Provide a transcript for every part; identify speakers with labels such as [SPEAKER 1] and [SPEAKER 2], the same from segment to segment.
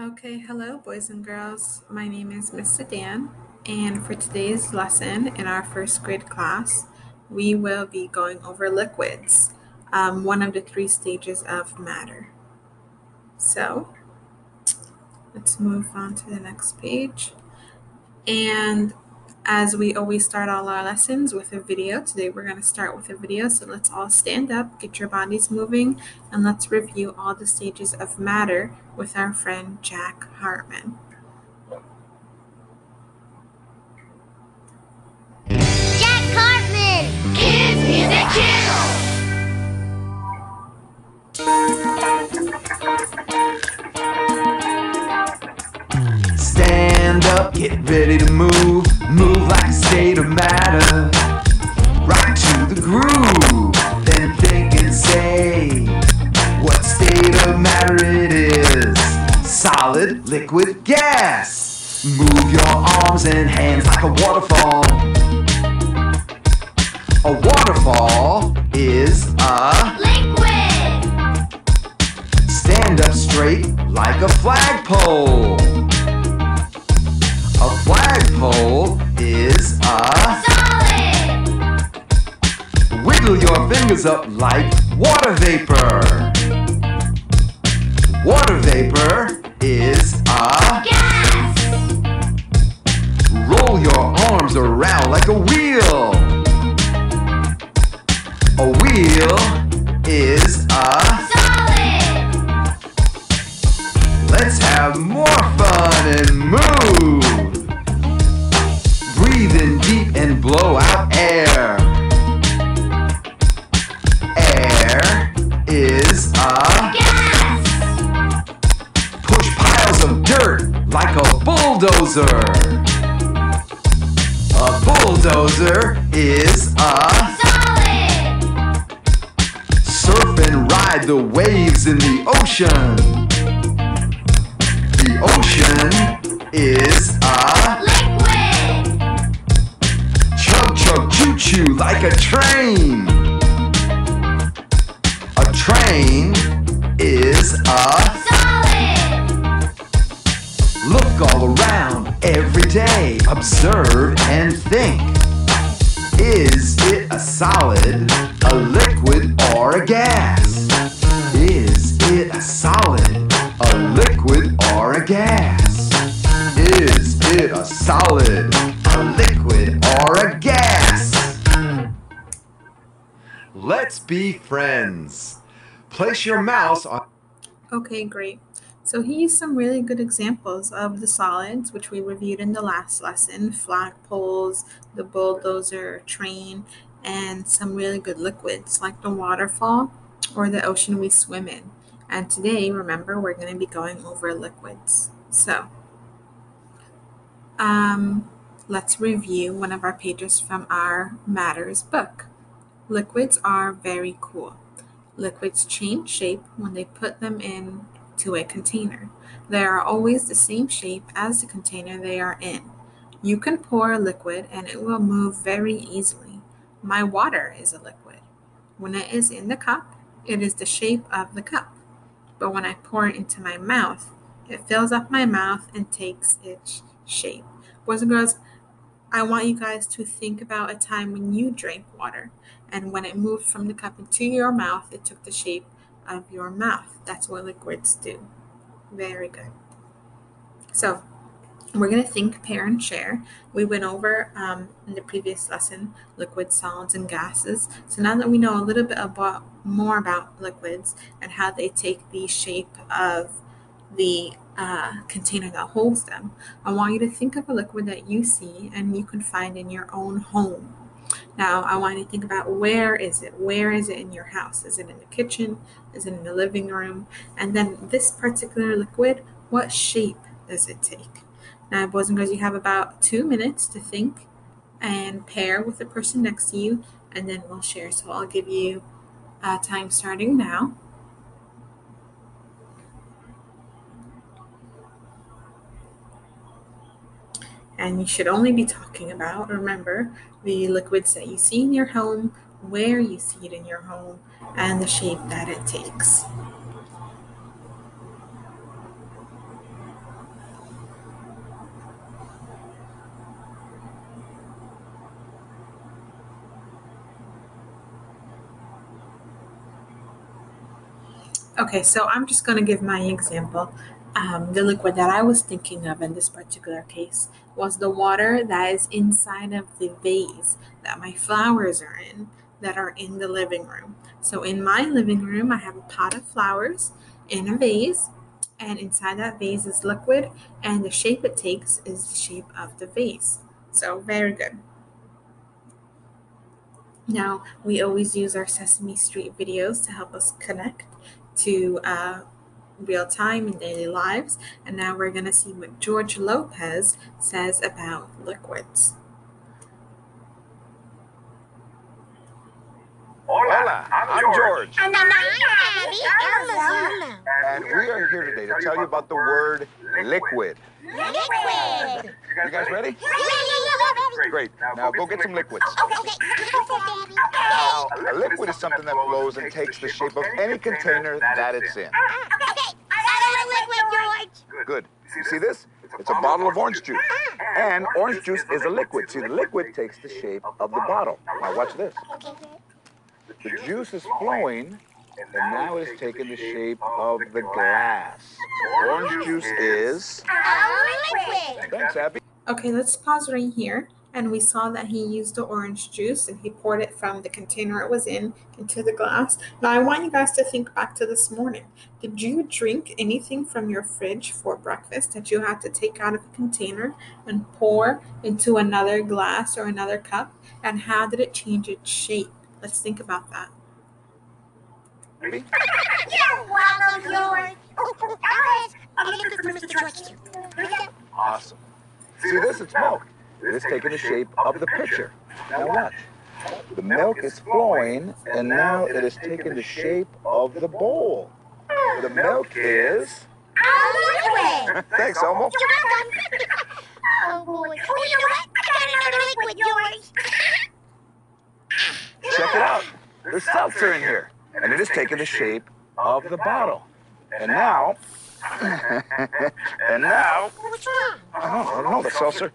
[SPEAKER 1] Okay, hello, boys and girls. My name is Miss Sedan, and for today's lesson in our first grade class, we will be going over liquids, um, one of the three stages of matter. So, let's move on to the next page. And as we always start all our lessons with a video, today we're going to start with a video. So let's all stand up, get your bodies moving, and let's review all the stages of matter with our friend Jack
[SPEAKER 2] Hartmann. Stand up, get ready to move Move like a state of matter. Rock to the groove. Then think and say what state of matter it is. Solid, liquid, gas. Move your arms and hands like a waterfall. A waterfall is a
[SPEAKER 3] liquid.
[SPEAKER 2] Stand up straight like a flagpole. A flagpole is a
[SPEAKER 3] solid.
[SPEAKER 2] Wiggle your fingers up like water vapor. Water vapor is a
[SPEAKER 3] gas.
[SPEAKER 2] Roll your arms around like a wheel. A wheel is a
[SPEAKER 3] solid.
[SPEAKER 2] Let's have more fun and move. Breathe in deep and blow out air. Air is a
[SPEAKER 3] gas.
[SPEAKER 2] Push piles of dirt like a bulldozer. A bulldozer is a
[SPEAKER 3] solid.
[SPEAKER 2] Surf and ride the waves in the ocean. The ocean is a
[SPEAKER 3] liquid.
[SPEAKER 2] Chug chug choo choo like a train. A train is a
[SPEAKER 3] solid.
[SPEAKER 2] Look all around every day. Observe and think. Is it a solid, a liquid, or a gas? Solid, a liquid, or a gas? Let's be friends. Place your mouse on.
[SPEAKER 1] Okay, great. So he used some really good examples of the solids, which we reviewed in the last lesson, flagpoles, the bulldozer, train, and some really good liquids like the waterfall or the ocean we swim in. And today, remember, we're going to be going over liquids. So, um, let's review one of our pages from our Matters book. Liquids are very cool. Liquids change shape when they put them in to a container. They are always the same shape as the container they are in. You can pour a liquid and it will move very easily. My water is a liquid. When it is in the cup, it is the shape of the cup. But when I pour it into my mouth, it fills up my mouth and takes its shape. Boys and girls, I want you guys to think about a time when you drank water and when it moved from the cup into your mouth, it took the shape of your mouth. That's what liquids do. Very good. So, we're going to think, pair, and share. We went over um, in the previous lesson liquids, solids, and gases. So now that we know a little bit about more about liquids and how they take the shape of the uh, container that holds them, I want you to think of a liquid that you see and you can find in your own home. Now, I want you to think about where is it? Where is it in your house? Is it in the kitchen? Is it in the living room? And then this particular liquid, what shape does it take? Now, boys and girls, you have about two minutes to think and pair with the person next to you, and then we'll share. So I'll give you uh, time starting now. and you should only be talking about, remember, the liquids that you see in your home, where you see it in your home, and the shape that it takes. Okay, so I'm just going to give my example. Um, the liquid that I was thinking of in this particular case was the water that is inside of the vase that my flowers are in that are in the living room. So in my living room, I have a pot of flowers in a vase, and inside that vase is liquid, and the shape it takes is the shape of the vase. So very good. Now, we always use our Sesame Street videos to help us connect to uh, real time in daily lives. And now we're going to see what George Lopez says about liquids.
[SPEAKER 4] Hola, I'm George,
[SPEAKER 3] And I'm Abby. Elmo's
[SPEAKER 4] and we are here today to tell you about the word liquid.
[SPEAKER 3] Liquid.
[SPEAKER 4] You guys ready?
[SPEAKER 3] Yeah, yeah, yeah, yeah,
[SPEAKER 4] Great. Now go get some liquids.
[SPEAKER 3] Okay, okay. Go for it, Daddy.
[SPEAKER 4] A liquid is something that flows and takes the shape of any container that it's in.
[SPEAKER 3] Uh, uh, Okay. I got a.
[SPEAKER 4] Good. You see this? It's a bottle of orange juice. And orange juice is a liquid. See, the liquid takes the shape of the bottle. Now watch this. The juice is flowing, and now it is taking the shape of the glass. Orange juice is.
[SPEAKER 3] A liquid.
[SPEAKER 4] Thanks, Abby.
[SPEAKER 1] Okay, let's pause right here. And we saw that he used the orange juice and he poured it from the container it was in into the glass. Now, I want you guys to think back to this morning. Did you drink anything from your fridge for breakfast that you had to take out of a container and pour into another glass or another cup? And how did it change its shape? Let's think about that.
[SPEAKER 4] Abby?
[SPEAKER 3] You're welcome, George. Oh, Alice. A liquid for Mr. George, too. Here we go.
[SPEAKER 4] Awesome. See this? It's milk. It is taking the shape of the pitcher. Now watch. The milk is flowing, and now it is taking the shape of the bowl. The milk is.
[SPEAKER 3] A liquid.
[SPEAKER 4] Thanks, Elmo.
[SPEAKER 3] You're welcome. oh, boy. Oh, you know what? I got another liquid, George.
[SPEAKER 4] Check it out. There's seltzer in here, and it is taking the shape of the bottle. And now. and now.
[SPEAKER 3] What's wrong?
[SPEAKER 4] Oh, I don't know. The seltzer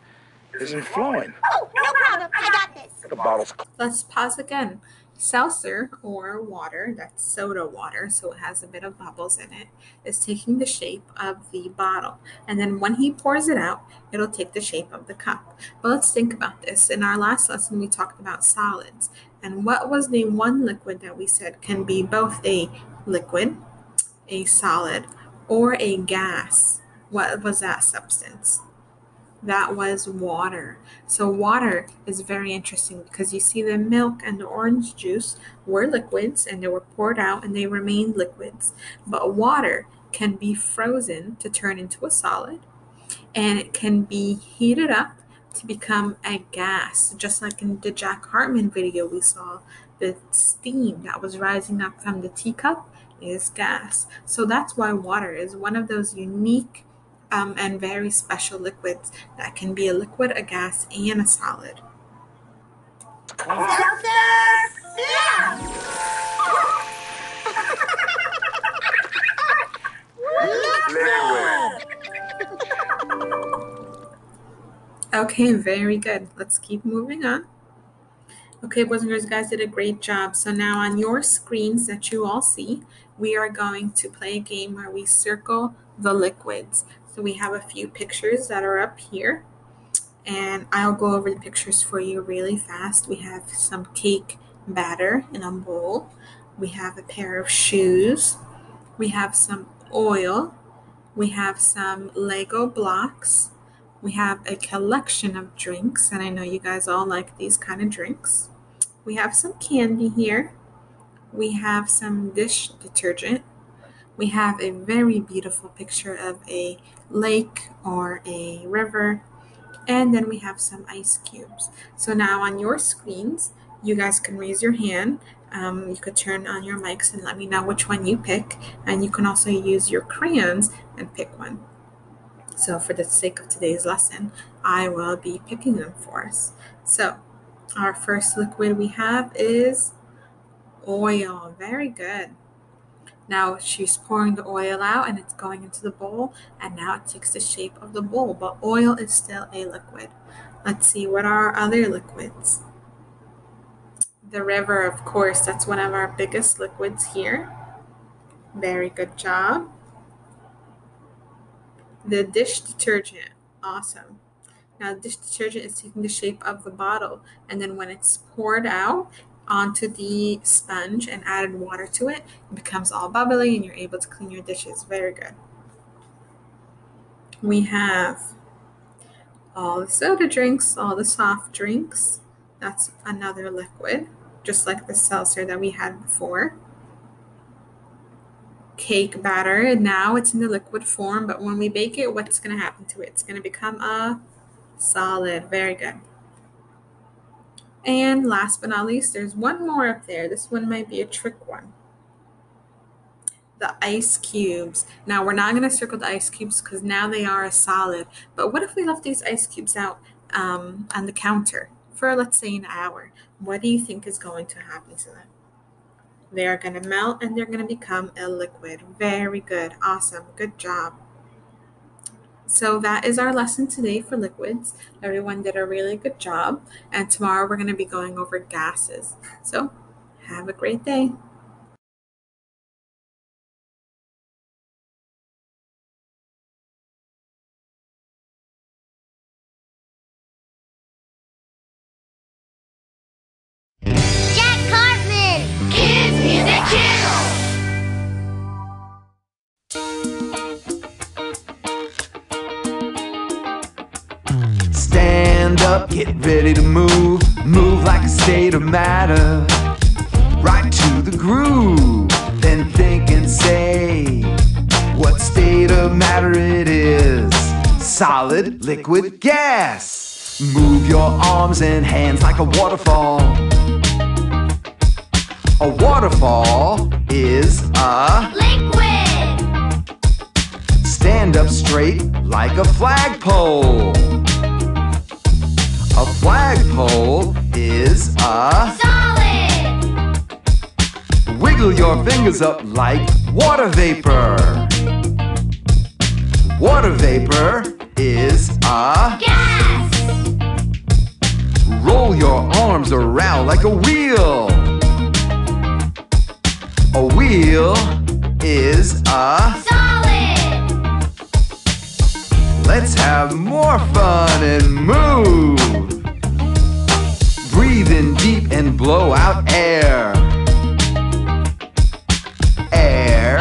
[SPEAKER 4] isn't flowing.
[SPEAKER 3] Oh, no problem. I got this.
[SPEAKER 4] The bottle's.
[SPEAKER 1] Let's pause again. Seltzer or water, that's soda water, so it has a bit of bubbles in it, is taking the shape of the bottle. And then when he pours it out, it'll take the shape of the cup. But let's think about this. In our last lesson, we talked about solids. And what was the one liquid that we said can be both a liquid, a solid, or a gas? What was that substance? That was water. So, water is very interesting because you see the milk and the orange juice were liquids and they were poured out and they remained liquids. But water can be frozen to turn into a solid and it can be heated up to become a gas. Just like in the Jack Hartmann video, we saw the steam that was rising up from the teacup is gas. So, that's why water is one of those unique um, and very special liquids that can be a liquid, a gas, and a solid.
[SPEAKER 3] Yeah.
[SPEAKER 1] Okay, very good. Let's keep moving on. Okay, boys and girls, you guys did a great job. So now on your screens that you all see, we are going to play a game where we circle the liquids. So we have a few pictures that are up here, and I'll go over the pictures for you really fast. We have some cake batter in a bowl. We have a pair of shoes. We have some oil. We have some Lego blocks. We have a collection of drinks, and I know you guys all like these kind of drinks. We have some candy here. We have some dish detergent. We have a very beautiful picture of a lake or a river. And then we have some ice cubes. So now on your screens, you guys can raise your hand. Um, you could turn on your mics and let me know which one you pick. And you can also use your crayons and pick one. So, for the sake of today's lesson, I will be picking them for us. So, our first liquid we have is oil. Very good. Now she's pouring the oil out and it's going into the bowl, and now it takes the shape of the bowl, but oil is still a liquid. Let's see what are other liquids. The river, of course, that's one of our biggest liquids here. Very good job. The dish detergent. Awesome. Now, dish detergent is taking the shape of the bottle, and then when it's poured out onto the sponge and added water to it, it becomes all bubbly and you're able to clean your dishes. Very good. We have all the soda drinks, all the soft drinks. That's another liquid, just like the seltzer that we had before. Cake batter, now it's in the liquid form, but when we bake it, what's going to happen to it? It's going to become a solid. Very good. And last but not least, there's one more up there. This one might be a trick one. The ice cubes. Now, we're not going to circle the ice cubes because now they are a solid. But what if we left these ice cubes out um, on the counter for, let's say, an hour? What do you think is going to happen to them? They are going to melt and they're going to become a liquid. Very good. Awesome. Good job. So that is our lesson today for liquids. Everyone did a really good job. And tomorrow we're going to be going over gases. So have a great day.
[SPEAKER 2] Up, get ready to move. Move like a state of matter. Right to the groove. Then think and say what state of matter it is. Solid, liquid, gas. Move your arms and hands like a waterfall. A waterfall is a
[SPEAKER 3] Liquid!
[SPEAKER 2] stand up straight like a flagpole. Is a
[SPEAKER 3] Solid!
[SPEAKER 2] wiggle your fingers up like water vapor. Water vapor is a
[SPEAKER 3] Gas!
[SPEAKER 2] roll your arms around like a wheel. A wheel is a
[SPEAKER 3] Solid!
[SPEAKER 2] Let's have more fun and move. Blow out air. Air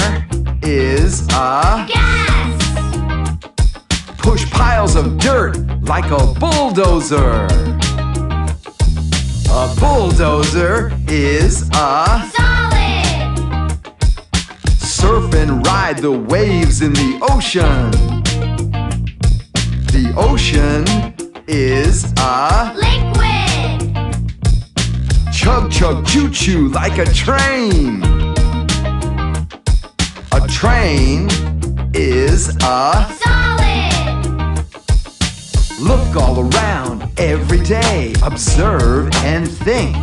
[SPEAKER 2] is a
[SPEAKER 3] Gas!
[SPEAKER 2] push piles of dirt like a bulldozer. A bulldozer is a
[SPEAKER 3] Solid!
[SPEAKER 2] surf and ride the waves in the ocean. The ocean is a chug chug choo choo like a train. A train is a
[SPEAKER 3] Solid!
[SPEAKER 2] look all around every day. Observe and think.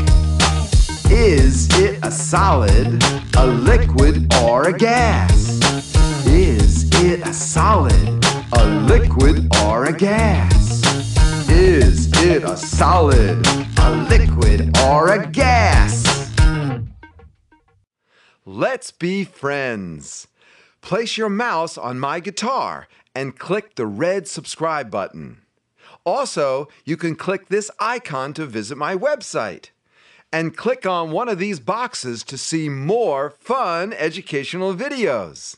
[SPEAKER 2] Is it a solid, a liquid, or a gas? Is it a solid, a liquid, or a gas? Is it a solid, a liquid, Let's be friends. Place your mouse on my guitar and click the red subscribe button. Also, you can click this icon to visit my website. And click on one of these boxes to see more fun educational videos.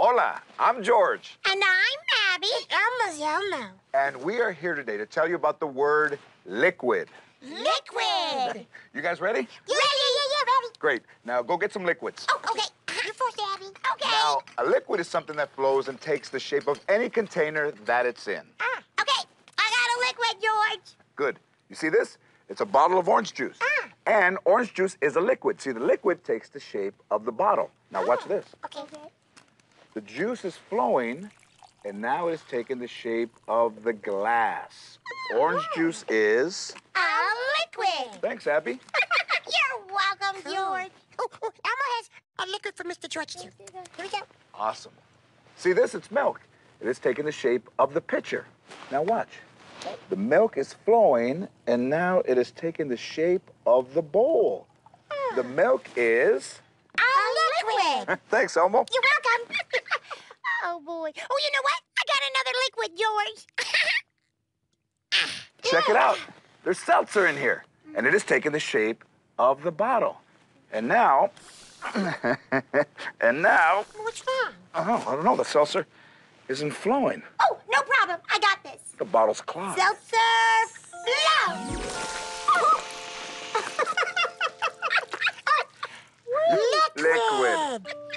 [SPEAKER 4] Hola, I'm George,
[SPEAKER 3] And I'm Abby. Elmo's Elmo.
[SPEAKER 4] and we are here today to tell you about the word liquid.
[SPEAKER 3] Liquid!
[SPEAKER 4] You guys ready?
[SPEAKER 3] Yeah, yeah, yeah, yeah, ready.
[SPEAKER 4] Great. Now go get some liquids.
[SPEAKER 3] Oh, okay. You first, Abby. Okay.
[SPEAKER 4] Now, a liquid is something that flows and takes the shape of any container that it's in.
[SPEAKER 3] Ah, okay. I got a liquid, George.
[SPEAKER 4] Good. You see this? It's a bottle of orange juice.
[SPEAKER 3] Ah.
[SPEAKER 4] And orange juice is a liquid. See, the liquid takes the shape of the bottle. Now watch this.
[SPEAKER 3] Okay.
[SPEAKER 4] The juice is flowing, and now it is taking the shape of the glass. Orange juice is.
[SPEAKER 3] A liquid.
[SPEAKER 4] Thanks, Abby.
[SPEAKER 3] You're welcome, George. Oh, oh, Elmo has a liquid for Mr. George, too. Here we go.
[SPEAKER 4] Awesome. See this? It's milk. It is taking the shape of the pitcher. Now watch. The milk is flowing, and now it is taking the shape of the bowl. The ah. milk is.
[SPEAKER 3] A liquid.
[SPEAKER 4] Thanks, Elmo.
[SPEAKER 3] You're welcome. Oh, boy. Oh, you know what? I got another liquid, George.
[SPEAKER 4] Check it ah. out. There's seltzer in here, and it is taking the shape of the bottle. And now, and now,
[SPEAKER 3] What's wrong?
[SPEAKER 4] oh, I don't know, the seltzer isn't flowing.
[SPEAKER 3] Oh, no problem. I got this.
[SPEAKER 4] The bottle's clogged.
[SPEAKER 3] Seltzer flow. liquid.
[SPEAKER 4] Liquid.